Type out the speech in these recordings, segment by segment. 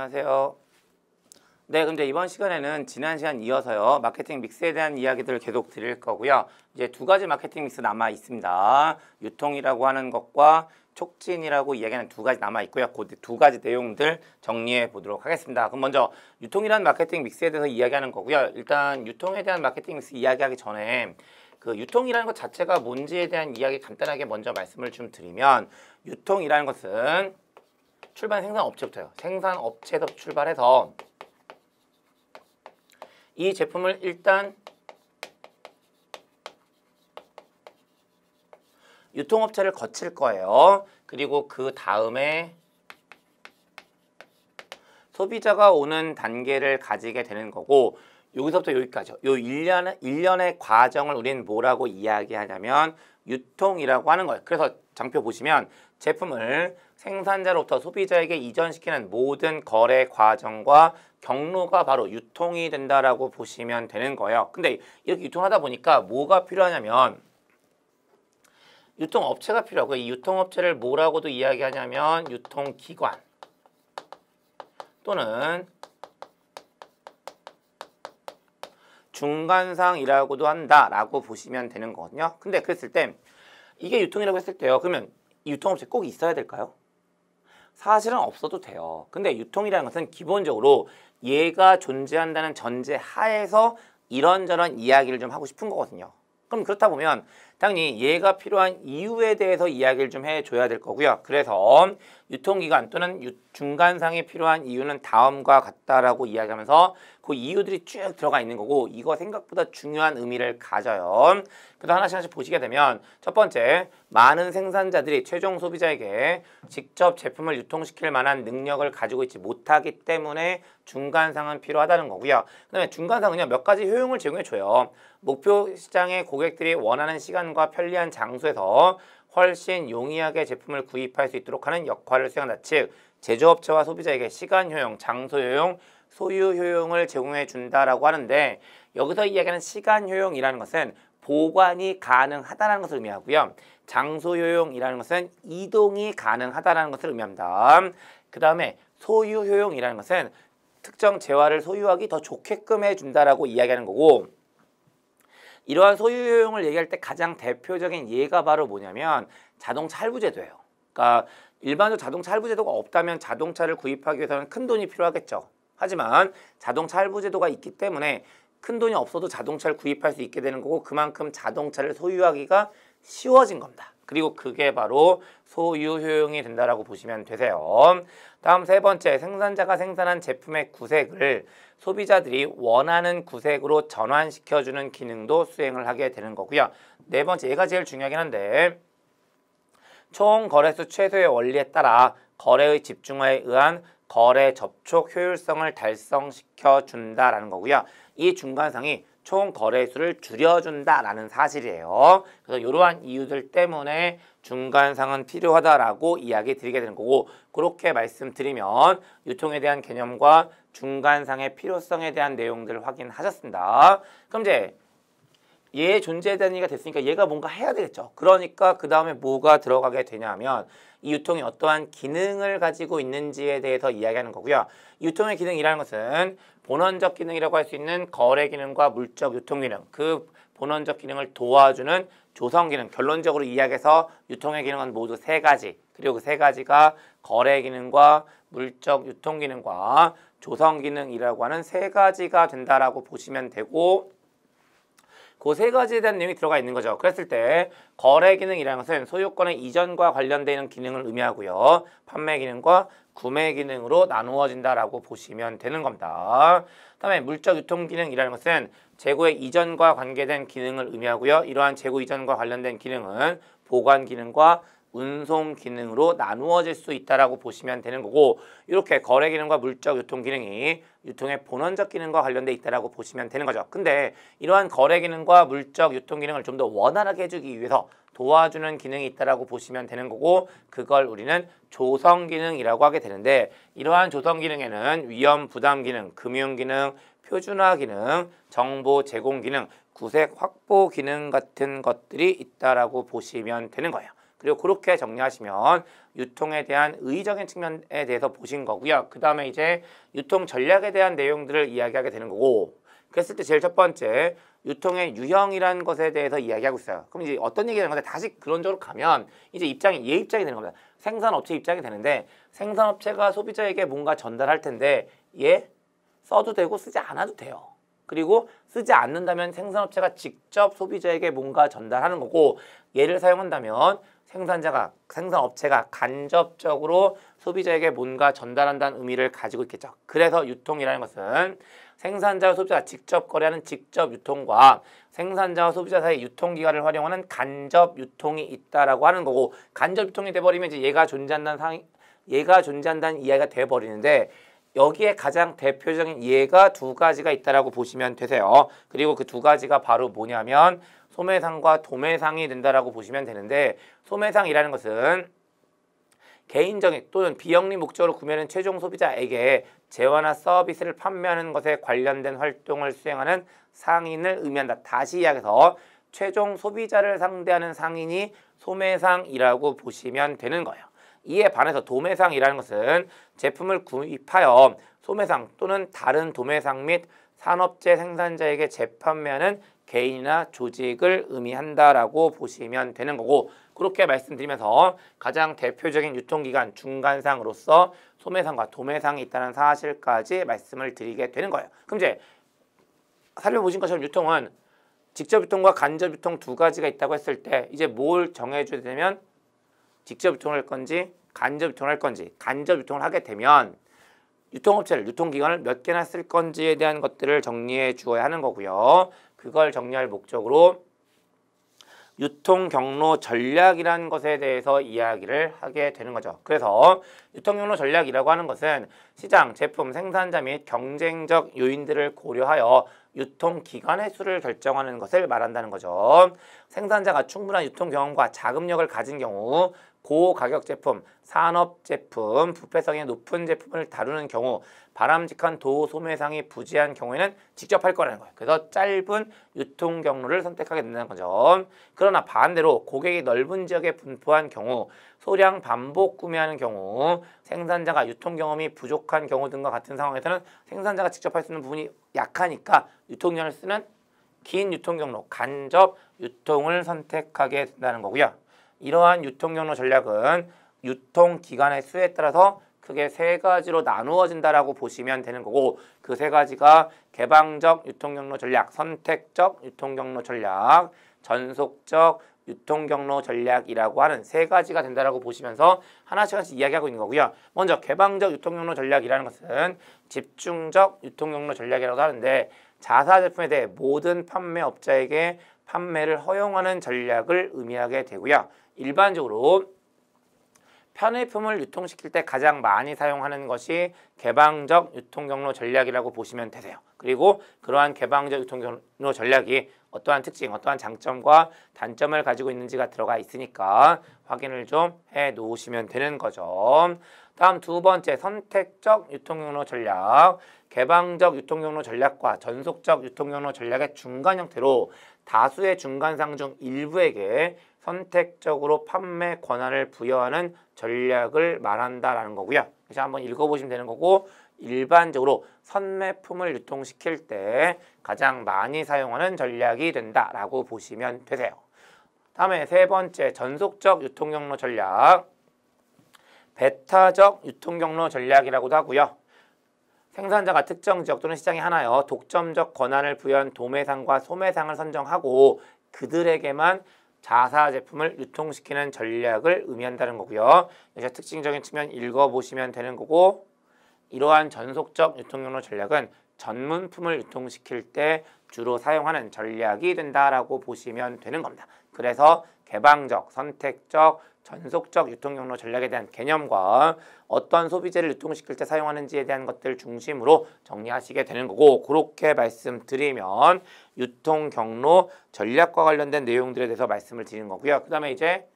안녕하세요. 네, 이제 이번 시간에는 지난 시간 이어서요. 마케팅 믹스에 대한 이야기들을 계속 드릴 거고요. 이제 두 가지 마케팅 믹스 남아 있습니다. 유통이라고 하는 것과 촉진이라고 이야기하는 두 가지 남아 있고요. 그 두 가지 내용들 정리해 보도록 하겠습니다. 그럼 먼저 유통이라는 마케팅 믹스에 대해서 이야기하는 거고요. 일단 유통에 대한 마케팅 믹스 이야기하기 전에 그 유통이라는 것 자체가 뭔지에 대한 이야기 간단하게 먼저 말씀을 좀 드리면 유통이라는 것은 출발 생산업체부터요. 생산업체에서 출발해서 이 제품을 일단 유통업체를 거칠 거예요. 그리고 그 다음에 소비자가 오는 단계를 가지게 되는 거고 여기서부터 여기까지요. 요 1년, 1년의 과정을 우리는 뭐라고 이야기하냐면 유통이라고 하는 거예요. 그래서 장표 보시면 제품을 생산자로부터 소비자에게 이전시키는 모든 거래 과정과 경로가 바로 유통이 된다라고 보시면 되는 거예요. 근데 이렇게 유통하다 보니까 뭐가 필요하냐면 유통업체가 필요하고 이 유통업체를 뭐라고도 이야기하냐면 유통기관 또는 중간상이라고도 한다라고 보시면 되는 거거든요. 근데 그랬을 때 이게 유통이라고 했을 때요. 그러면 유통업체 꼭 있어야 될까요? 사실은 없어도 돼요. 근데 유통이라는 것은 기본적으로 얘가 존재한다는 전제 하에서 이런저런 이야기를 좀 하고 싶은 거거든요. 그럼 그렇다 보면 당연히 얘가 필요한 이유에 대해서 이야기를 좀 해줘야 될 거고요. 그래서 유통기간 또는 유, 중간상에 필요한 이유는 다음과 같다라고 이야기하면서 그 이유들이 쭉 들어가 있는 거고 이거 생각보다 중요한 의미를 가져요. 그래서 하나씩 하나씩 보시게 되면 첫 번째 많은 생산자들이 최종 소비자에게 직접 제품을 유통시킬 만한 능력을 가지고 있지 못하기 때문에 중간상은 필요하다는 거고요. 그 다음에 중간상은요 몇 가지 효용을 제공해 줘요. 목표 시장의 고객들이 원하는 시간 과 편리한 장소에서 훨씬 용이하게 제품을 구입할 수 있도록 하는 역할을 수행한다. 즉 제조업체와 소비자에게 시간 효용, 장소 효용, 소유 효용을 제공해 준다라고 하는데 여기서 이야기하는 시간 효용이라는 것은 보관이 가능하다는 것을 의미하고요. 장소 효용이라는 것은 이동이 가능하다는 것을 의미합니다. 그 다음에 소유 효용이라는 것은 특정 재화를 소유하기 더 좋게끔 해준다라고 이야기하는 거고 이러한 소유 효용을 얘기할 때 가장 대표적인 예가 바로 뭐냐면 자동차 할부제도예요. 그러니까 일반적으로 자동차 할부제도가 없다면 자동차를 구입하기 위해서는 큰 돈이 필요하겠죠. 하지만 자동차 할부제도가 있기 때문에 큰 돈이 없어도 자동차를 구입할 수 있게 되는 거고 그만큼 자동차를 소유하기가 쉬워진 겁니다. 그리고 그게 바로 소유 효용이 된다라고 보시면 되세요. 다음 세 번째, 생산자가 생산한 제품의 구색을 소비자들이 원하는 구색으로 전환시켜주는 기능도 수행을 하게 되는 거고요. 네 번째, 얘가 제일 중요하긴 한데 총 거래수 최소의 원리에 따라 거래의 집중화에 의한 거래 접촉 효율성을 달성시켜 준다라는 거고요. 이 중간상이 총 거래수를 줄여준다라는 사실이에요. 그래서 이러한 이유들 때문에 중간상은 필요하다라고 이야기 드리게 되는 거고 그렇게 말씀드리면 유통에 대한 개념과 중간상의 필요성에 대한 내용들을 확인하셨습니다. 그럼 이제 얘의 존재에 대한 얘기가 됐으니까 얘가 뭔가 해야 되겠죠. 그러니까 그 다음에 뭐가 들어가게 되냐면 이 유통이 어떠한 기능을 가지고 있는지에 대해서 이야기하는 거고요. 유통의 기능이라는 것은 본원적 기능이라고 할 수 있는 거래 기능과 물적 유통 기능, 그 본원적 기능을 도와주는 조성 기능, 결론적으로 이야기해서 유통의 기능은 모두 세 가지, 그리고 그 세 가지가 거래 기능과 물적 유통 기능과 조성 기능이라고 하는 세 가지가 된다라고 보시면 되고 그 세 가지에 대한 내용이 들어가 있는 거죠. 그랬을 때 거래 기능이라는 것은 소유권의 이전과 관련되는 기능을 의미하고요. 판매 기능과 구매 기능으로 나누어진다라고 보시면 되는 겁니다. 다음에 물적 유통 기능이라는 것은 재고의 이전과 관계된 기능을 의미하고요. 이러한 재고 이전과 관련된 기능은 보관 기능과 운송 기능으로 나누어질 수 있다라고 보시면 되는 거고 이렇게 거래 기능과 물적 유통 기능이 유통의 본원적 기능과 관련돼 있다라고 보시면 되는 거죠. 근데 이러한 거래 기능과 물적 유통 기능을 좀 더 원활하게 해주기 위해서 도와주는 기능이 있다라고 보시면 되는 거고 그걸 우리는 조성 기능이라고 하게 되는데 이러한 조성 기능에는 위험 부담 기능, 금융 기능, 표준화 기능, 정보 제공 기능, 구색 확보 기능 같은 것들이 있다라고 보시면 되는 거예요. 그리고 그렇게 정리하시면 유통에 대한 의의적인 측면에 대해서 보신 거고요. 그 다음에 이제 유통 전략에 대한 내용들을 이야기하게 되는 거고 그랬을 때 제일 첫 번째 유통의 유형이라는 것에 대해서 이야기하고 있어요. 그럼 이제 어떤 얘기가 되는 건데 다시 그런 쪽으로 가면 이제 입장이 얘 입장이 되는 겁니다. 생산업체 입장이 되는데 생산업체가 소비자에게 뭔가 전달할 텐데 얘 써도 되고 쓰지 않아도 돼요. 그리고 쓰지 않는다면 생산업체가 직접 소비자에게 뭔가 전달하는 거고 얘를 사용한다면 생산자가 생산업체가 간접적으로 소비자에게 뭔가 전달한다는 의미를 가지고 있겠죠. 그래서 유통이라는 것은 생산자와 소비자가 직접 거래하는 직접 유통과 생산자와 소비자 사이 유통기관을 활용하는 간접 유통이 있다라고 하는 거고 간접 유통이 돼버리면 이제 얘가 존재한다는 상 얘가 존재한다는 이해가 돼버리는데 여기에 가장 대표적인 예가 두 가지가 있다라고 보시면 되세요. 그리고 그 두 가지가 바로 뭐냐면 소매상과 도매상이 된다라고 보시면 되는데 소매상이라는 것은 개인적인 또는 비영리 목적으로 구매하는 최종 소비자에게 재화나 서비스를 판매하는 것에 관련된 활동을 수행하는 상인을 의미한다. 다시 이야기해서 최종 소비자를 상대하는 상인이 소매상이라고 보시면 되는 거예요. 이에 반해서 도매상이라는 것은 제품을 구입하여 소매상 또는 다른 도매상 및 산업재 생산자에게 재판매하는 개인이나 조직을 의미한다라고 보시면 되는 거고 그렇게 말씀드리면서 가장 대표적인 유통기관 중간상으로서 소매상과 도매상이 있다는 사실까지 말씀을 드리게 되는 거예요. 그럼 이제 살펴보신 것처럼 유통은 직접 유통과 간접 유통 두 가지가 있다고 했을 때 이제 뭘 정해줘야 되면 직접 유통을 할 건지 간접 유통을 할 건지 간접 유통을 하게 되면 유통업체를 유통기관을 몇 개나 쓸 건지에 대한 것들을 정리해 주어야 하는 거고요. 그걸 정리할 목적으로 유통 경로 전략이라는 것에 대해서 이야기를 하게 되는 거죠. 그래서 유통 경로 전략이라고 하는 것은 시장, 제품, 생산자 및 경쟁적 요인들을 고려하여 유통 기간의 수를 결정하는 것을 말한다는 거죠. 생산자가 충분한 유통 경험과 자금력을 가진 경우 고가격 제품, 산업 제품, 부패성이 높은 제품을 다루는 경우 바람직한 도소매상이 부재한 경우에는 직접 할 거라는 거예요. 그래서 짧은 유통 경로를 선택하게 된다는 거죠. 그러나 반대로 고객이 넓은 지역에 분포한 경우 소량 반복 구매하는 경우 생산자가 유통 경험이 부족한 경우 등과 같은 상황에서는 생산자가 직접 할 수 있는 부분이 약하니까 유통량을 쓰는 긴 유통 경로, 간접 유통을 선택하게 된다는 거고요. 이러한 유통 경로 전략은 유통 기간의 수에 따라서 크게 세 가지로 나누어진다라고 보시면 되는 거고 그 세 가지가 개방적 유통 경로 전략, 선택적 유통 경로 전략, 전속적 유통 경로 전략이라고 하는 세 가지가 된다라고 보시면서 하나씩 하나씩 이야기하고 있는 거고요. 먼저 개방적 유통 경로 전략이라는 것은 집중적 유통 경로 전략이라고 하는데 자사 제품에 대해 모든 판매업자에게 판매를 허용하는 전략을 의미하게 되고요. 일반적으로 편의품을 유통시킬 때 가장 많이 사용하는 것이 개방적 유통경로 전략이라고 보시면 되세요. 그리고 그러한 개방적 유통경로 전략이 어떠한 특징, 어떠한 장점과 단점을 가지고 있는지가 들어가 있으니까 확인을 좀 해 놓으시면 되는 거죠. 다음 두 번째 선택적 유통경로 전략. 개방적 유통경로 전략과 전속적 유통경로 전략의 중간 형태로 다수의 중간상 중 일부에게 선택적으로 판매 권한을 부여하는 전략을 말한다라는 거고요. 그래서 한번 읽어보시면 되는 거고 일반적으로 선매품을 유통시킬 때 가장 많이 사용하는 전략이 된다라고 보시면 되세요. 다음에 세 번째 전속적 유통 경로 전략 베타적 유통 경로 전략이라고도 하고요. 생산자가 특정 지역 또는 시장에 하나여 독점적 권한을 부여한 도매상과 소매상을 선정하고 그들에게만 자사 제품을 유통시키는 전략을 의미한다는 거고요. 여기서 특징적인 측면 읽어보시면 되는 거고 이러한 전속적 유통경로 전략은 전문품을 유통시킬 때 주로 사용하는 전략이 된다라고 보시면 되는 겁니다. 그래서 개방적, 선택적, 전속적 유통 경로 전략에 대한 개념과 어떤 소비재를 유통시킬 때 사용하는지에 대한 것들 중심으로 정리하시게 되는 거고 그렇게 말씀드리면 유통 경로 전략과 관련된 내용들에 대해서 말씀을 드리는 거고요. 그 다음에 이제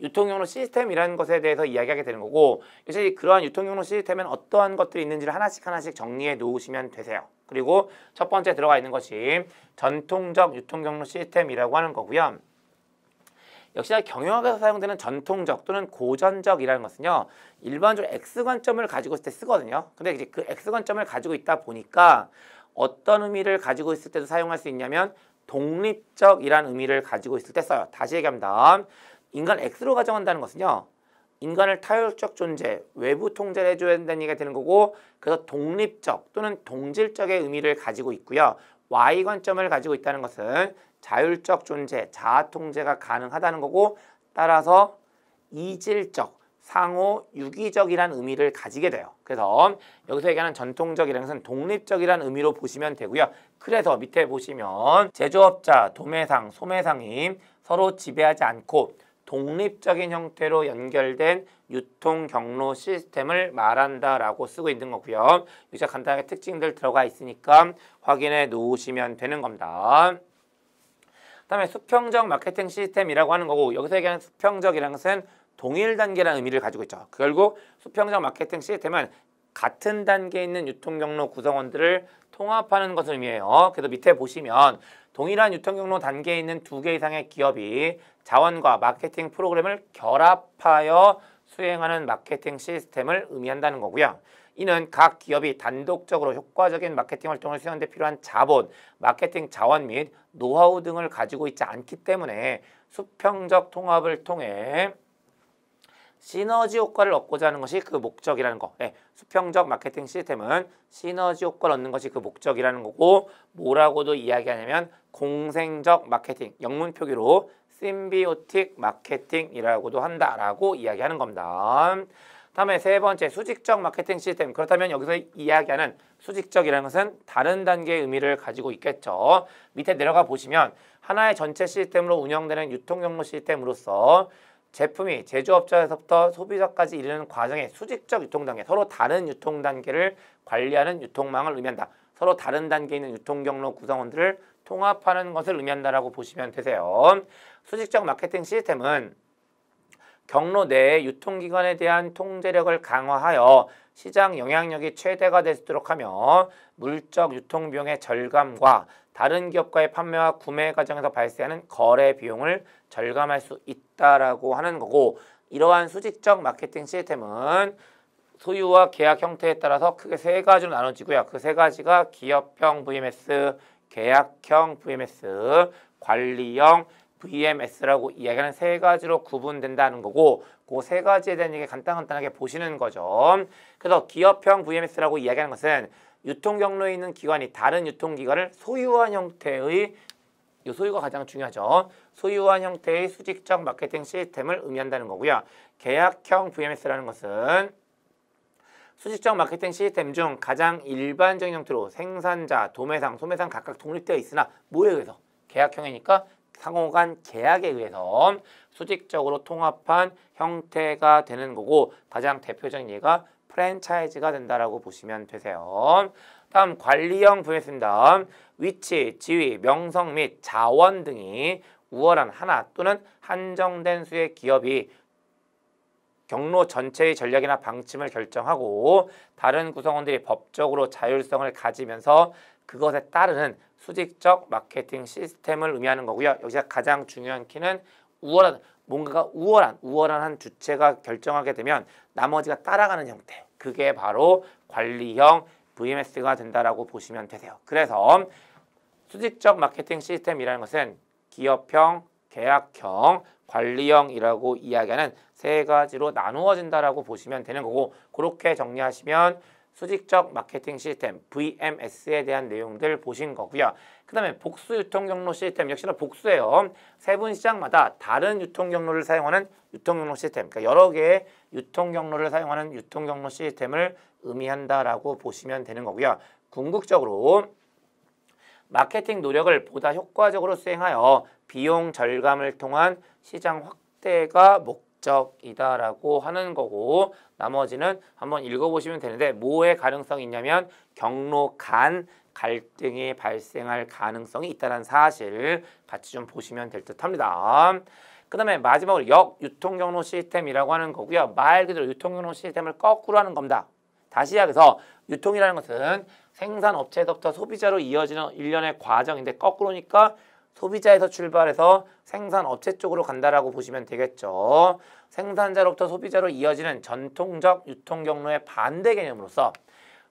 유통경로 시스템이라는 것에 대해서 이야기하게 되는 거고 이제 그러한 유통경로 시스템에는 어떠한 것들이 있는지를 하나씩 하나씩 정리해 놓으시면 되세요. 그리고 첫 번째 들어가 있는 것이 전통적 유통경로 시스템이라고 하는 거고요. 역시나 경영학에서 사용되는 전통적 또는 고전적이라는 것은요. 일반적으로 X 관점을 가지고 있을 때 쓰거든요. 근데 이제 그 X 관점을 가지고 있다 보니까 어떤 의미를 가지고 있을 때도 사용할 수 있냐면 독립적이라는 의미를 가지고 있을 때 써요. 다시 얘기합니다. 인간 X로 가정한다는 것은요. 인간을 타율적 존재, 외부 통제를 해줘야 된다는 얘기가 되는 거고 그래서 독립적 또는 동질적의 의미를 가지고 있고요. Y 관점을 가지고 있다는 것은 자율적 존재, 자아 통제가 가능하다는 거고 따라서 이질적, 상호, 유기적이라는 의미를 가지게 돼요. 그래서 여기서 얘기하는 전통적이라는 것은 독립적이라는 의미로 보시면 되고요. 그래서 밑에 보시면 제조업자, 도매상, 소매상이 서로 지배하지 않고 독립적인 형태로 연결된 유통 경로 시스템을 말한다라고 쓰고 있는 거고요. 여기서 간단하게 특징들 들어가 있으니까 확인해 놓으시면 되는 겁니다. 다음에 수평적 마케팅 시스템이라고 하는 거고 여기서 얘기하는 수평적이라는 것은 동일 단계라는 의미를 가지고 있죠. 결국 수평적 마케팅 시스템은 같은 단계에 있는 유통 경로 구성원들을 통합하는 것을 의미해요. 그래서 밑에 보시면 동일한 유통 경로 단계에 있는 두 개 이상의 기업이 자원과 마케팅 프로그램을 결합하여 수행하는 마케팅 시스템을 의미한다는 거고요. 이는 각 기업이 단독적으로 효과적인 마케팅 활동을 수행하는 데 필요한 자본, 마케팅 자원 및 노하우 등을 가지고 있지 않기 때문에 수평적 통합을 통해 시너지 효과를 얻고자 하는 것이 그 목적이라는 거. 네, 수평적 마케팅 시스템은 시너지 효과를 얻는 것이 그 목적이라는 거고 뭐라고도 이야기하냐면 공생적 마케팅, 영문 표기로 심비오틱 마케팅이라고도 한다라고 이야기하는 겁니다. 다음에 세 번째 수직적 마케팅 시스템 그렇다면 여기서 이야기하는 수직적이라는 것은 다른 단계의 의미를 가지고 있겠죠. 밑에 내려가 보시면 하나의 전체 시스템으로 운영되는 유통경로 시스템으로서 제품이 제조업자에서부터 소비자까지 이르는 과정의 수직적 유통 단계 서로 다른 유통 단계를 관리하는 유통망을 의미한다. 서로 다른 단계에 있는 유통 경로 구성원들을 통합하는 것을 의미한다라고 보시면 되세요. 수직적 마케팅 시스템은 경로 내의 유통기관에 대한 통제력을 강화하여 시장 영향력이 최대가 되도록 하며 물적 유통 비용의 절감과 다른 기업과의 판매와 구매 과정에서 발생하는 거래 비용을 절감할 수 있다라고 하는 거고 이러한 수직적 마케팅 시스템은 소유와 계약 형태에 따라서 크게 세 가지로 나눠지고요. 그 세 가지가 기업형 VMS, 계약형 VMS, 관리형 VMS라고 이야기하는 세 가지로 구분된다는 거고 그 세 가지에 대한 얘기 간단간단하게 보시는 거죠. 그래서 기업형 VMS라고 이야기하는 것은 유통 경로에 있는 기관이 다른 유통 기관을 소유한 형태의 이 소유가 가장 중요하죠. 소유한 형태의 수직적 마케팅 시스템을 의미한다는 거고요. 계약형 VMS라는 것은 수직적 마케팅 시스템 중 가장 일반적인 형태로 생산자, 도매상, 소매상 각각 독립되어 있으나 뭐에 의해서? 계약형이니까 상호 간 계약에 의해서 수직적으로 통합한 형태가 되는 거고 가장 대표적인 예가 프랜차이즈가 된다라고 보시면 되세요. 다음 관리형 부였습니다. 위치, 지위, 명성 및 자원 등이 우월한 하나 또는 한정된 수의 기업이 경로 전체의 전략이나 방침을 결정하고 다른 구성원들이 법적으로 자율성을 가지면서 그것에 따르는 수직적 마케팅 시스템을 의미하는 거고요. 여기서 가장 중요한 키는 우월한 뭔가가 우월한 우월한 한 주체가 결정하게 되면 나머지가 따라가는 형태. 그게 바로 관리형 VMS가 된다라고 보시면 되세요. 그래서 수직적 마케팅 시스템이라는 것은 기업형, 계약형, 관리형이라고 이야기하는 세 가지로 나누어진다라고 보시면 되는 거고 그렇게 정리하시면 수직적 마케팅 시스템 VMS에 대한 내용들 보신 거고요. 그 다음에 복수 유통 경로 시스템 역시나 복수예요. 세분 시장마다 다른 유통 경로를 사용하는 유통 경로 시스템 그러니까 여러 개의 유통 경로를 사용하는 유통 경로 시스템을 의미한다라고 보시면 되는 거고요. 궁극적으로 마케팅 노력을 보다 효과적으로 수행하여 비용 절감을 통한 시장 확대가 목 목적이다라고 하는 거고 나머지는 한번 읽어보시면 되는데 뭐의 가능성이 있냐면 경로 간 갈등이 발생할 가능성이 있다는 사실 같이 좀 보시면 될 듯합니다. 그 다음에 마지막으로 역 유통경로 시스템이라고 하는 거고요. 말 그대로 유통경로 시스템을 거꾸로 하는 겁니다. 다시 이야기해서 유통이라는 것은 생산업체에서부터 소비자로 이어지는 일련의 과정인데 거꾸로니까 소비자에서 출발해서 생산업체 쪽으로 간다라고 보시면 되겠죠. 생산자로부터 소비자로 이어지는 전통적 유통 경로의 반대 개념으로서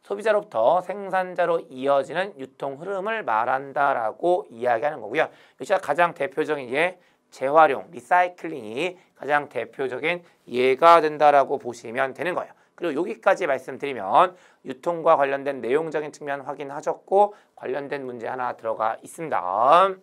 소비자로부터 생산자로 이어지는 유통 흐름을 말한다라고 이야기하는 거고요. 이것이 가장 대표적인 예 재활용, 리사이클링이 가장 대표적인 예가 된다라고 보시면 되는 거예요. 그리고 여기까지 말씀드리면 유통과 관련된 내용적인 측면 확인하셨고 관련된 문제 하나 들어가 있습니다.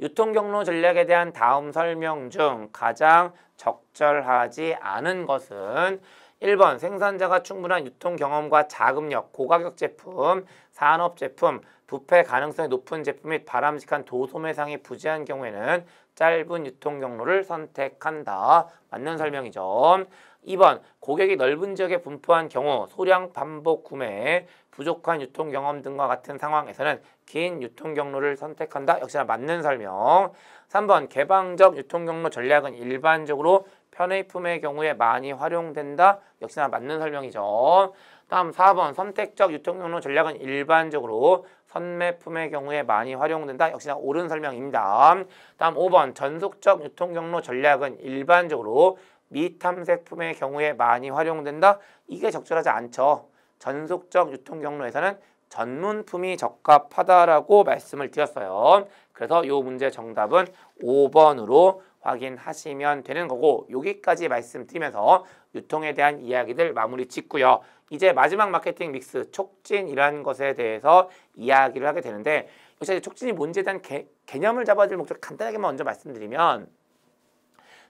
유통 경로 전략에 대한 다음 설명 중 가장 적절하지 않은 것은 1번 생산자가 충분한 유통 경험과 자금력, 고가격 제품, 산업 제품, 부패 가능성이 높은 제품 및 바람직한 도소매상이 부재한 경우에는 짧은 유통 경로를 선택한다. 맞는 설명이죠. 2번 고객이 넓은 지역에 분포한 경우 소량 반복 구매, 부족한 유통 경험 등과 같은 상황에서는 긴 유통 경로를 선택한다. 역시나 맞는 설명. 3번 개방적 유통 경로 전략은 일반적으로 편의품의 경우에 많이 활용된다. 역시나 맞는 설명이죠. 다음 4번 선택적 유통 경로 전략은 일반적으로 선매품의 경우에 많이 활용된다. 역시나 옳은 설명입니다. 다음 5번 전속적 유통 경로 전략은 일반적으로 미탐색품의 경우에 많이 활용된다. 이게 적절하지 않죠. 전속적 유통 경로에서는 전문품이 적합하다라고 말씀을 드렸어요. 그래서 이 문제 정답은 5번으로 확인하시면 되는 거고 여기까지 말씀드리면서 유통에 대한 이야기들 마무리 짓고요. 이제 마지막 마케팅 믹스 촉진이라는 것에 대해서 이야기를 하게 되는데 역시 촉진이 뭔지에 대한 개, 개념을 잡아줄 목적 간단하게 먼저 말씀드리면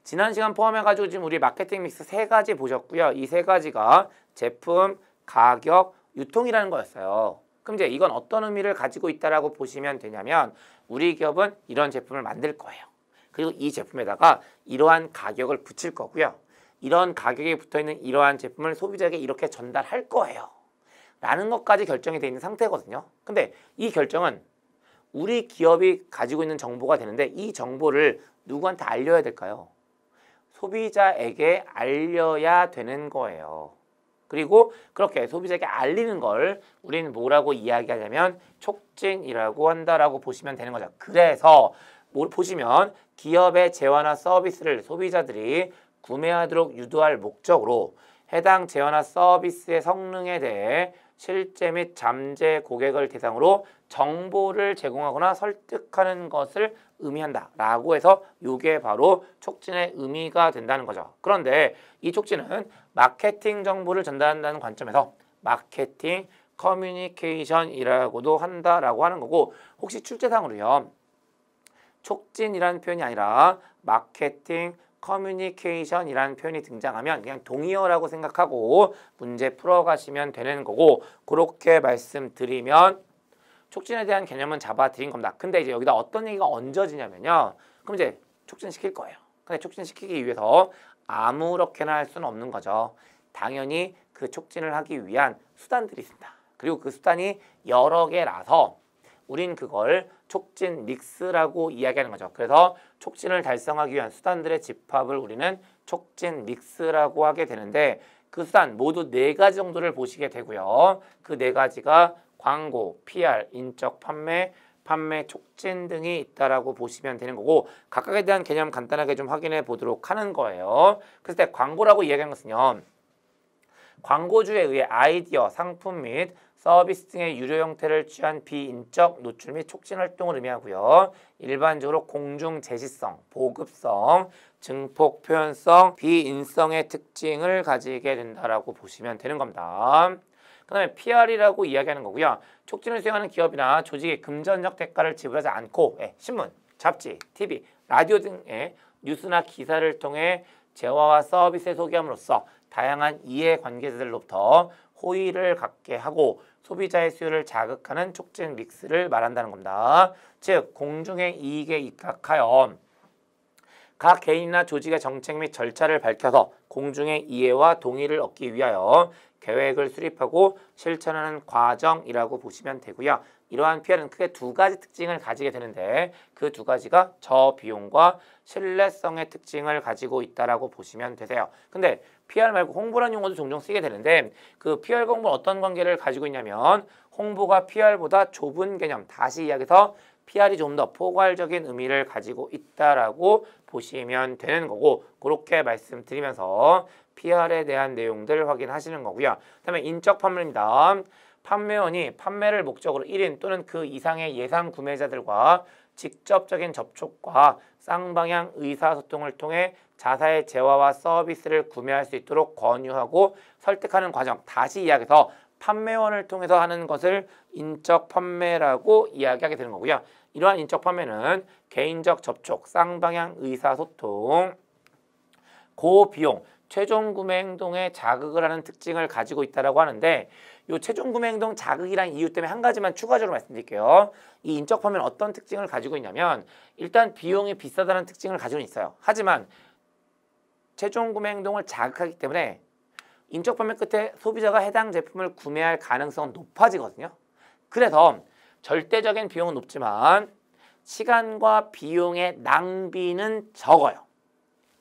지난 시간 포함해가지고 지금 우리 마케팅 믹스 세 가지 보셨고요. 이 세 가지가 제품, 가격, 유통이라는 거였어요. 그럼 이제 이건 어떤 의미를 가지고 있다라고 보시면 되냐면 우리 기업은 이런 제품을 만들 거예요. 그리고 이 제품에다가 이러한 가격을 붙일 거고요. 이런 가격에 붙어 있는 이러한 제품을 소비자에게 이렇게 전달할 거예요. 라는 것까지 결정이 되어 있는 상태거든요. 근데 이 결정은 우리 기업이 가지고 있는 정보가 되는데 이 정보를 누구한테 알려야 될까요? 소비자에게 알려야 되는 거예요. 그리고 그렇게 소비자에게 알리는 걸 우리는 뭐라고 이야기하냐면 촉진이라고 한다라고 보시면 되는 거죠. 그래서 보시면 기업의 재화나 서비스를 소비자들이 구매하도록 유도할 목적으로 해당 재화나 서비스의 성능에 대해 실제 및 잠재 고객을 대상으로 정보를 제공하거나 설득하는 것을 의미한다 라고 해서 이게 바로 촉진의 의미가 된다는 거죠. 그런데 이 촉진은 마케팅 정보를 전달한다는 관점에서 마케팅 커뮤니케이션이라고도 한다라고 하는 거고 혹시 출제상으로요. 촉진이라는 표현이 아니라 마케팅 커뮤니케이션이라는 표현이 등장하면 그냥 동의어라고 생각하고 문제 풀어가시면 되는 거고 그렇게 말씀드리면 촉진에 대한 개념은 잡아드린 겁니다. 근데 이제 여기다 어떤 얘기가 얹어지냐면요. 그럼 이제 촉진시킬 거예요. 근데 촉진시키기 위해서 아무렇게나 할 수는 없는 거죠. 당연히 그 촉진을 하기 위한 수단들이 있습니다. 그리고 그 수단이 여러 개라서 우린 그걸 촉진 믹스라고 이야기하는 거죠. 그래서 촉진을 달성하기 위한 수단들의 집합을 우리는 촉진 믹스라고 하게 되는데 그 수단 모두 네 가지 정도를 보시게 되고요. 그 네 가지가 광고, PR, 인적 판매, 판매 촉진 등이 있다라고 보시면 되는 거고 각각에 대한 개념 간단하게 좀 확인해 보도록 하는 거예요. 그래서 때 광고라고 이야기한 것은요. 광고주에 의해 아이디어, 상품 및 서비스 등의 유료 형태를 취한 비인적 노출 및 촉진 활동을 의미하고요. 일반적으로 공중 제시성, 보급성, 증폭 표현성, 비인성의 특징을 가지게 된다라고 보시면 되는 겁니다. 그 다음에 PR이라고 이야기하는 거고요. 촉진을 수행하는 기업이나 조직의 금전적 대가를 지불하지 않고 예, 신문, 잡지, TV, 라디오 등의 뉴스나 기사를 통해 재화와 서비스에 소개함으로써 다양한 이해관계자들로부터 호의를 갖게 하고 소비자의 수요를 자극하는 촉진 믹스를 말한다는 겁니다. 즉 공중의 이익에 입각하여 각 개인이나 조직의 정책 및 절차를 밝혀서 공중의 이해와 동의를 얻기 위하여 계획을 수립하고 실천하는 과정이라고 보시면 되고요. 이러한 PR은 크게 두 가지 특징을 가지게 되는데 그 두 가지가 저비용과 신뢰성의 특징을 가지고 있다라고 보시면 되세요. 근데 PR 말고 홍보라는 용어도 종종 쓰게 되는데 그 PR 공부는 어떤 관계를 가지고 있냐면 홍보가 PR보다 좁은 개념, 다시 이야기해서 PR이 좀 더 포괄적인 의미를 가지고 있다라고 보시면 되는 거고 그렇게 말씀드리면서 PR에 대한 내용들 확인하시는 거고요. 그다음에 인적 판매입니다. 판매원이 판매를 목적으로 1인 또는 그 이상의 예상 구매자들과 직접적인 접촉과 쌍방향 의사소통을 통해 자사의 재화와 서비스를 구매할 수 있도록 권유하고 설득하는 과정. 다시 이야기해서 판매원을 통해서 하는 것을 인적 판매라고 이야기하게 되는 거고요. 이러한 인적 판매는 개인적 접촉, 쌍방향 의사소통, 고비용, 최종 구매 행동에 자극을 하는 특징을 가지고 있다고 하는데 이 최종 구매 행동 자극이란 이유 때문에 한 가지만 추가적으로 말씀드릴게요. 이 인적 판매는 어떤 특징을 가지고 있냐면 일단 비용이 비싸다는 특징을 가지고 있어요. 하지만 최종 구매 행동을 자극하기 때문에 인적 판매 끝에 소비자가 해당 제품을 구매할 가능성은 높아지거든요. 그래서 절대적인 비용은 높지만 시간과 비용의 낭비는 적어요.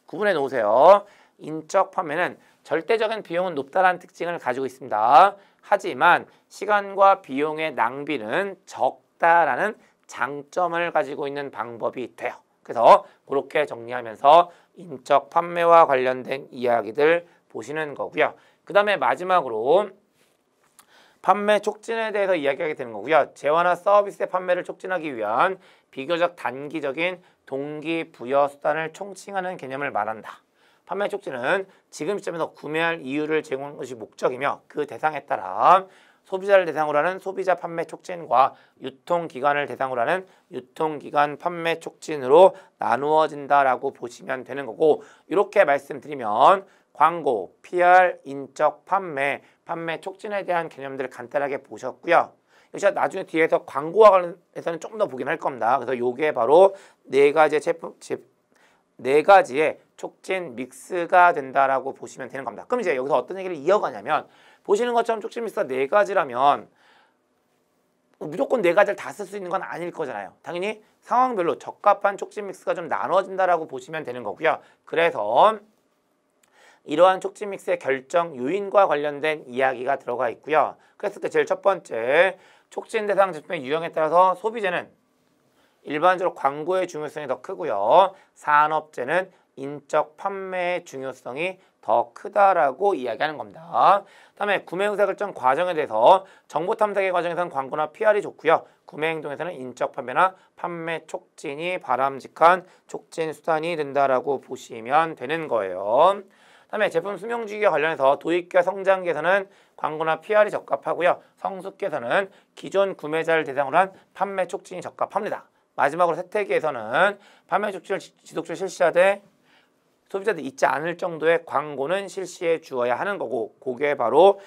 구분해 놓으세요. 인적 판매는 절대적인 비용은 높다는 특징을 가지고 있습니다. 하지만 시간과 비용의 낭비는 적다라는 장점을 가지고 있는 방법이 돼요. 그래서 그렇게 정리하면서 인적 판매와 관련된 이야기들 보시는 거고요. 그 다음에 마지막으로 판매 촉진에 대해서 이야기하게 되는 거고요. 재화나 서비스의 판매를 촉진하기 위한 비교적 단기적인 동기부여 수단을 총칭하는 개념을 말한다. 판매 촉진은 지금 시점에서 구매할 이유를 제공하는 것이 목적이며 그 대상에 따라 소비자를 대상으로 하는 소비자 판매 촉진과 유통기관을 대상으로 하는 유통기관 판매 촉진으로 나누어진다라고 보시면 되는 거고 이렇게 말씀드리면 광고, PR, 인적 판매, 판매 촉진에 대한 개념들을 간단하게 보셨고요. 역시 나중에 뒤에서 광고와 관련해서는 좀더 보긴 할 겁니다. 그래서 요게 바로 네 가지의 제품, 네 가지의 촉진 믹스가 된다라고 보시면 되는 겁니다. 그럼 이제 여기서 어떤 얘기를 이어가냐면 보시는 것처럼 촉진 믹스가 네 가지라면 무조건 네 가지를 다 쓸 수 있는 건 아닐 거잖아요. 당연히 상황별로 적합한 촉진 믹스가 좀 나눠진다라고 보시면 되는 거고요. 그래서 이러한 촉진 믹스의 결정 요인과 관련된 이야기가 들어가 있고요. 그랬을 때 제일 첫 번째 촉진 대상 제품의 유형에 따라서 소비재는 일반적으로 광고의 중요성이 더 크고요. 산업재는 인적 판매의 중요성이 더 크다라고 이야기하는 겁니다. 다음에 구매 의사 결정 과정에 대해서 정보 탐색의 과정에서는 광고나 PR이 좋고요. 구매 행동에서는 인적 판매나 판매 촉진이 바람직한 촉진 수단이 된다라고 보시면 되는 거예요. 다음에 제품 수명 주기와 관련해서 도입과 성장기에서는 광고나 PR이 적합하고요. 성숙기에서는 기존 구매자를 대상으로 한 판매 촉진이 적합합니다. 마지막으로 쇠퇴기에서는 판매 촉진을 지속적으로 실시하되 소비자들 잊지 않을 정도의 광고는 실시해 주어야 하는 거고 그게 바로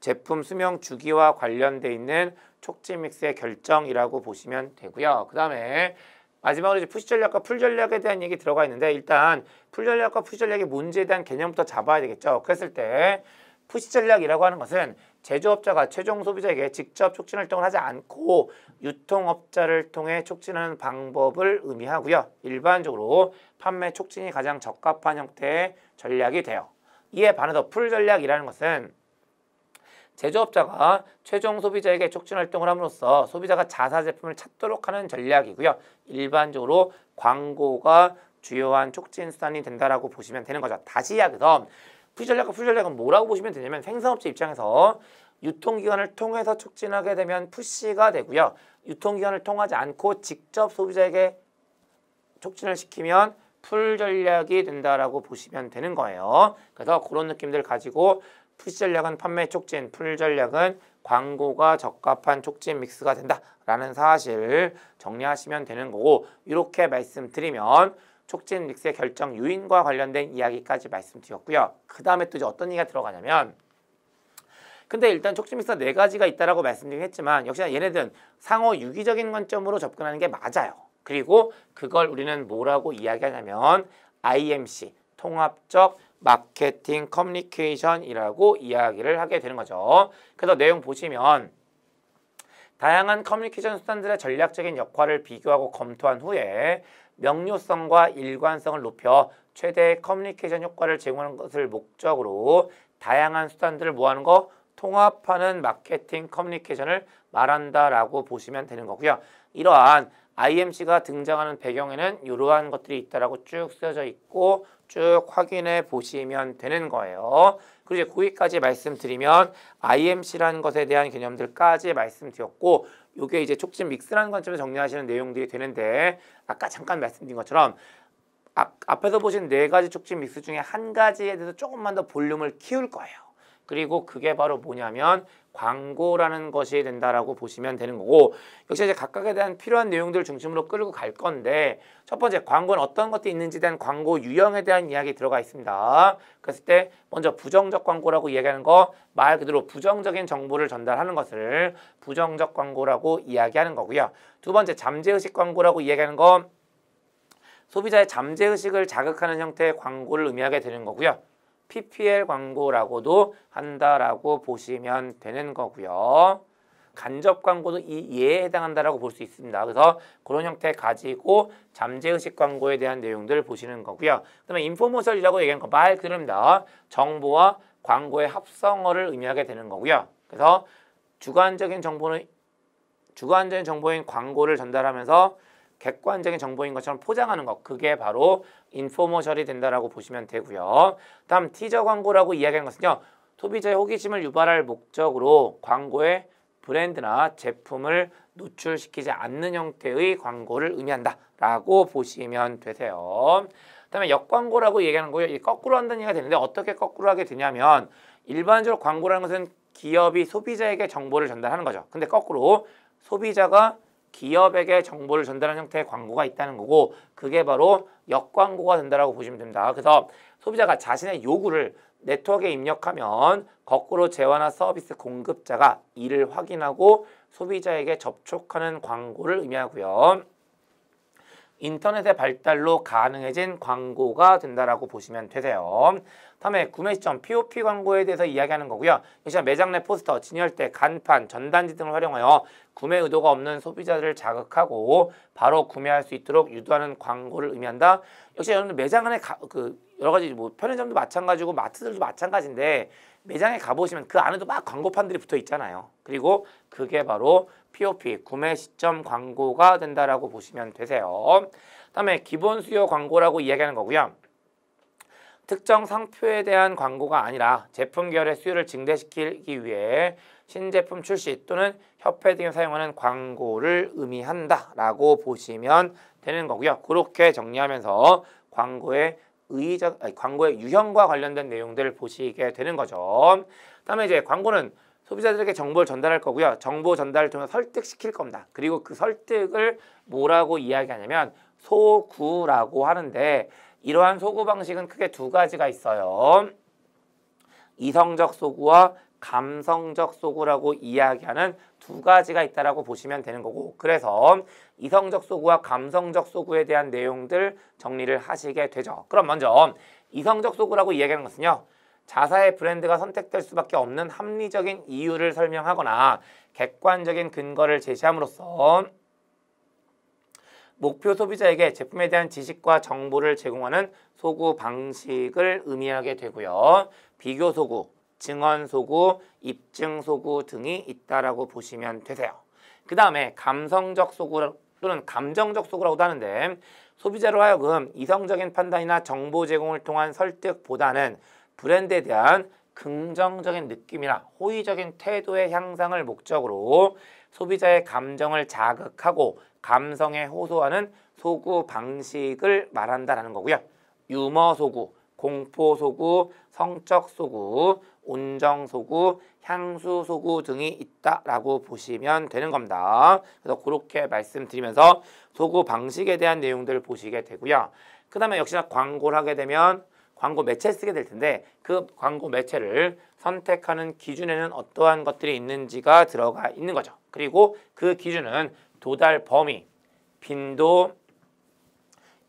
제품 수명 주기와 관련돼 있는 촉진 믹스의 결정이라고 보시면 되고요. 그 다음에 마지막으로 이제 push 전략과 pull 전략에 대한 얘기 들어가 있는데 일단 pull 전략과 push 전략의 문제에 대한 개념부터 잡아야 되겠죠. 그랬을 때 push 전략이라고 하는 것은 제조업자가 최종 소비자에게 직접 촉진 활동을 하지 않고 유통업자를 통해 촉진하는 방법을 의미하고요. 일반적으로 판매 촉진이 가장 적합한 형태의 전략이 돼요. 이에 반해서 pull 전략이라는 것은 제조업자가 최종 소비자에게 촉진 활동을 함으로써 소비자가 자사 제품을 찾도록 하는 전략이고요. 일반적으로 광고가 주요한 촉진 수단이 된다라고 보시면 되는 거죠. 다시 이야기해서 푸전략과 푸전략은 뭐라고 보시면 되냐면 생산업체 입장에서 유통기관을 통해서 촉진하게 되면 push가 되고요. 유통기관을 통하지 않고 직접 소비자에게 촉진을 시키면 pull 전략이 된다라고 보시면 되는 거예요. 그래서 그런 느낌들 가지고 push 전략은 판매 촉진, pull 전략은 광고가 적합한 촉진 믹스가 된다라는 사실 정리하시면 되는 거고 이렇게 말씀드리면 촉진 믹스의 결정 요인과 관련된 이야기까지 말씀드렸고요. 그 다음에 또 이제 어떤 얘기가 들어가냐면 근데 일단 촉진 믹스가 네 가지가 있다라고 말씀드리긴 했지만 역시나 얘네들은 상호 유기적인 관점으로 접근하는 게 맞아요. 그리고 그걸 우리는 뭐라고 이야기하냐면 IMC 통합적 마케팅 커뮤니케이션이라고 이야기를 하게 되는 거죠. 그래서 내용 보시면 다양한 커뮤니케이션 수단들의 전략적인 역할을 비교하고 검토한 후에 명료성과 일관성을 높여 최대의 커뮤니케이션 효과를 제공하는 것을 목적으로 다양한 수단들을 모아는 거 통합하는 마케팅 커뮤니케이션을 말한다라고 보시면 되는 거고요. 이러한 IMC가 등장하는 배경에는 이러한 것들이 있다라고 쭉 쓰여져 있고 쭉 확인해 보시면 되는 거예요. 그리고 이제 거기까지 말씀드리면 IMC라는 것에 대한 개념들까지 말씀드렸고 이게 이제 촉진 믹스라는 관점에서 정리하시는 내용들이 되는데 아까 잠깐 말씀드린 것처럼 아, 앞에서 보신 네 가지 촉진 믹스 중에 한 가지에 대해서 조금만 더 볼륨을 키울 거예요. 그리고 그게 바로 뭐냐면 광고라는 것이 된다라고 보시면 되는 거고 역시 이제 각각에 대한 필요한 내용들을 중심으로 끌고 갈 건데 첫 번째 광고는 어떤 것들이 있는지 대한 광고 유형에 대한 이야기 들어가 있습니다. 그랬을 때 먼저 부정적 광고라고 이야기하는 거 말 그대로 부정적인 정보를 전달하는 것을 부정적 광고라고 이야기하는 거고요. 두 번째 잠재의식 광고라고 이야기하는 거 소비자의 잠재의식을 자극하는 형태의 광고를 의미하게 되는 거고요. PPL 광고라고도 한다라고 보시면 되는 거고요. 간접 광고도 이 예에 해당한다라고 볼 수 있습니다. 그래서 그런 형태 가지고 잠재의식 광고에 대한 내용들 보시는 거고요. 그다음에 인포모셜이라고 얘기하는 거말 그대로입니다. 정보와 광고의 합성어를 의미하게 되는 거고요. 그래서 주관적인 정보는 주관적인 정보인 광고를 전달하면서 객관적인 정보인 것처럼 포장하는 것 그게 바로 인포머셜이 된다라고 보시면 되고요. 다음 티저 광고라고 이야기하는 것은요. 소비자의 호기심을 유발할 목적으로 광고의 브랜드나 제품을 노출시키지 않는 형태의 광고를 의미한다라고 보시면 되세요. 그다음에 역광고라고 얘기하는 거예요. 이 거꾸로 한다는 얘기가 되는데 어떻게 거꾸로 하게 되냐면 일반적으로 광고라는 것은 기업이 소비자에게 정보를 전달하는 거죠. 근데 거꾸로 소비자가 기업에게 정보를 전달하는 형태의 광고가 있다는 거고 그게 바로 역광고가 된다라고 보시면 됩니다. 그래서 소비자가 자신의 요구를 네트워크에 입력하면 거꾸로 재화나 서비스 공급자가 이를 확인하고 소비자에게 접촉하는 광고를 의미하고요. 인터넷의 발달로 가능해진 광고가 된다라고 보시면 되세요. 다음에 구매 시점 POP 광고에 대해서 이야기하는 거고요. 역시 매장 내 포스터, 진열대, 간판, 전단지 등을 활용하여 구매 의도가 없는 소비자들을 자극하고 바로 구매할 수 있도록 유도하는 광고를 의미한다. 역시 여러분 매장 안에 가, 그 여러 가지 뭐 편의점도 마찬가지고 마트들도 마찬가지인데 매장에 가보시면 그 안에도 막 광고판들이 붙어 있잖아요. 그리고 그게 바로 POP 구매 시점 광고가 된다라고 보시면 되세요. 다음에 기본 수요 광고라고 이야기하는 거고요. 특정 상표에 대한 광고가 아니라 제품 계열의 수요를 증대시키기 위해 신제품 출시 또는 협회 등에 사용하는 광고를 의미한다라고 보시면 되는 거고요. 그렇게 정리하면서 광고의 의적 아니, 광고의 유형과 관련된 내용들을 보시게 되는 거죠. 다음에 이제 광고는 소비자들에게 정보를 전달할 거고요. 정보 전달을 통해 설득시킬 겁니다. 그리고 그 설득을 뭐라고 이야기하냐면 소구라고 하는데 이러한 소구 방식은 크게 두 가지가 있어요. 이성적 소구와 감성적 소구라고 이야기하는 두 가지가 있다라고 보시면 되는 거고 그래서 이성적 소구와 감성적 소구에 대한 내용들 정리를 하시게 되죠. 그럼 먼저 이성적 소구라고 이야기하는 것은요. 자사의 브랜드가 선택될 수밖에 없는 합리적인 이유를 설명하거나 객관적인 근거를 제시함으로써 목표 소비자에게 제품에 대한 지식과 정보를 제공하는 소구 방식을 의미하게 되고요. 비교 소구, 증언 소구, 입증 소구 등이 있다라고 보시면 되세요. 그 다음에 감성적 소구 또는 감정적 소구라고도 하는데 소비자로 하여금 이성적인 판단이나 정보 제공을 통한 설득보다는 브랜드에 대한 긍정적인 느낌이나 호의적인 태도의 향상을 목적으로 소비자의 감정을 자극하고 감성에 호소하는 소구 방식을 말한다라는 거고요. 유머 소구, 공포 소구, 성적 소구, 온정 소구, 향수 소구 등이 있다라고 보시면 되는 겁니다. 그래서 그렇게 말씀드리면서 소구 방식에 대한 내용들을 보시게 되고요. 그 다음에 역시나 광고를 하게 되면 광고 매체 쓰게 될 텐데 그 광고 매체를 선택하는 기준에는 어떠한 것들이 있는지가 들어가 있는 거죠. 그리고 그 기준은 도달 범위, 빈도,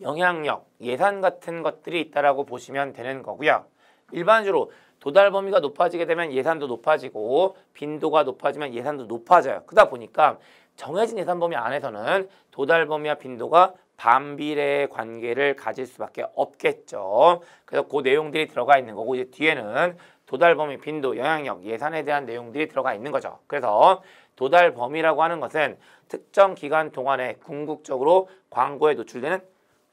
영향력, 예산 같은 것들이 있다라고 보시면 되는 거고요. 일반적으로 도달 범위가 높아지게 되면 예산도 높아지고 빈도가 높아지면 예산도 높아져요. 그러다 보니까 정해진 예산 범위 안에서는 도달 범위와 빈도가 반비례의 관계를 가질 수밖에 없겠죠. 그래서 그 내용들이 들어가 있는 거고 이제 뒤에는 도달 범위, 빈도, 영향력, 예산에 대한 내용들이 들어가 있는 거죠. 그래서 도달 범위라고 하는 것은 특정 기간 동안에 궁극적으로 광고에 노출되는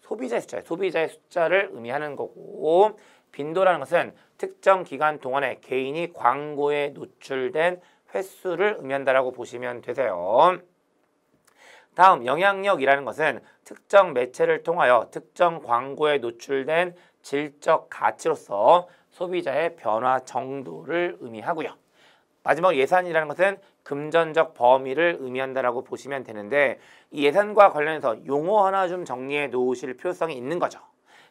소비자의 숫자, 소비자의 숫자를 의미하는 거고 빈도라는 것은 특정 기간 동안에 개인이 광고에 노출된 횟수를 의미한다라고 보시면 되세요. 다음 영향력이라는 것은 특정 매체를 통하여 특정 광고에 노출된 질적 가치로서 소비자의 변화 정도를 의미하고요. 마지막 예산이라는 것은 금전적 범위를 의미한다라고 보시면 되는데 이 예산과 관련해서 용어 하나 좀 정리해 놓으실 필요성이 있는 거죠.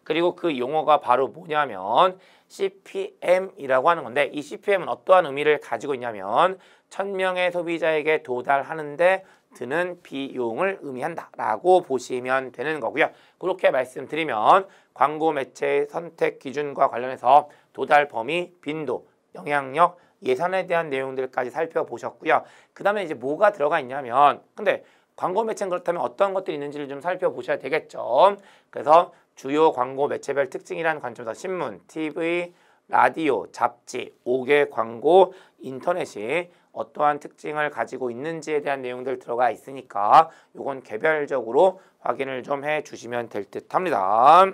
그리고 그 용어가 바로 뭐냐면 CPM이라고 하는 건데 이 CPM은 어떠한 의미를 가지고 있냐면 천명의 소비자에게 도달하는데 드는 비용을 의미한다라고 보시면 되는 거고요. 그렇게 말씀드리면 광고 매체의 선택 기준과 관련해서 도달 범위, 빈도, 영향력, 예산에 대한 내용들까지 살펴보셨고요. 그 다음에 이제 뭐가 들어가 있냐면 근데 광고 매체는 그렇다면 어떤 것들이 있는지를 좀 살펴보셔야 되겠죠. 그래서 주요 광고 매체별 특징이라는 관점에서 신문, TV, 라디오, 잡지, 5개 광고, 인터넷이 어떠한 특징을 가지고 있는지에 대한 내용들 들어가 있으니까 이건 개별적으로 확인을 좀 해 주시면 될 듯 합니다.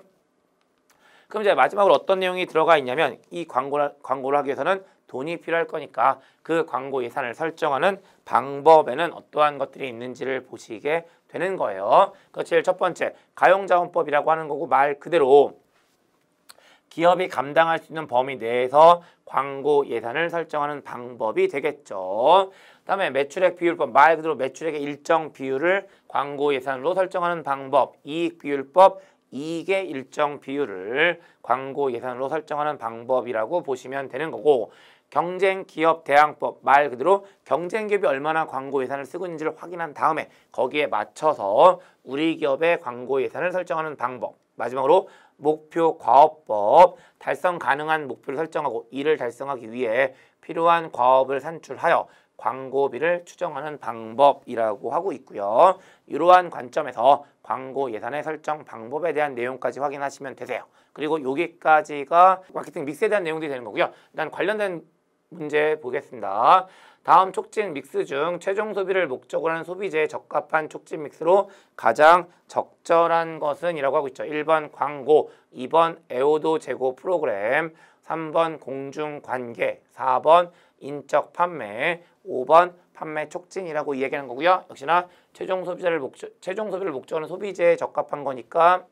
그럼 이제 마지막으로 어떤 내용이 들어가 있냐면 이 광고를, 광고를 하기 위해서는 돈이 필요할 거니까 그 광고 예산을 설정하는 방법에는 어떠한 것들이 있는지를 보시게 되는 거예요. 그 제일 첫 번째 가용자원법이라고 하는 거고 말 그대로 기업이 감당할 수 있는 범위 내에서 광고 예산을 설정하는 방법이 되겠죠. 다음에 매출액 비율법 말 그대로 매출액의 일정 비율을 광고 예산으로 설정하는 방법 이익 비율법 이익의 일정 비율을 광고 예산으로 설정하는 방법이라고 보시면 되는 거고 경쟁 기업 대항법 말 그대로 경쟁 기업이 얼마나 광고 예산을 쓰고 있는지를 확인한 다음에 거기에 맞춰서 우리 기업의 광고 예산을 설정하는 방법 마지막으로 목표 과업법 달성 가능한 목표를 설정하고 이를 달성하기 위해 필요한 과업을 산출하여 광고비를 추정하는 방법이라고 하고 있고요. 이러한 관점에서 광고 예산의 설정 방법에 대한 내용까지 확인하시면 되세요. 그리고 여기까지가 마케팅 믹스에 대한 내용들이 되는 거고요. 일단 관련된 문제 보겠습니다. 다음 촉진 믹스 중 최종 소비를 목적으로 하는 소비재에 적합한 촉진 믹스로 가장 적절한 것은 이라고 하고 있죠. 1번 광고, 2번 에오도 재고 프로그램, 3번 공중관계, 4번 인적 판매, 5번 판매 촉진이라고 이야기하는 거고요. 역시나 최종 소비자를 목적, 최종 소비를 목적으로 하는 소비재에 적합한 거니까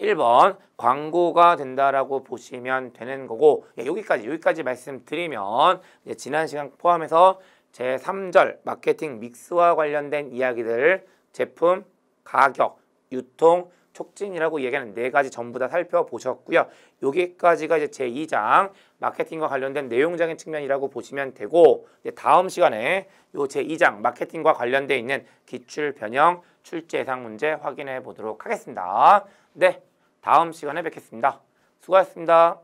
1번 광고가 된다라고 보시면 되는 거고 예, 여기까지 여기까지 말씀드리면 이제 지난 시간 포함해서 제 3절 마케팅 믹스와 관련된 이야기들 제품, 가격, 유통, 촉진이라고 얘기하는 네 가지 전부 다 살펴보셨고요. 여기까지가 이제 제 2장 마케팅과 관련된 내용적인 측면이라고 보시면 되고 다음 시간에 요 제 2장 마케팅과 관련돼 있는 기출 변형 출제 예상 문제 확인해 보도록 하겠습니다. 네. 다음 시간에 뵙겠습니다. 수고하셨습니다.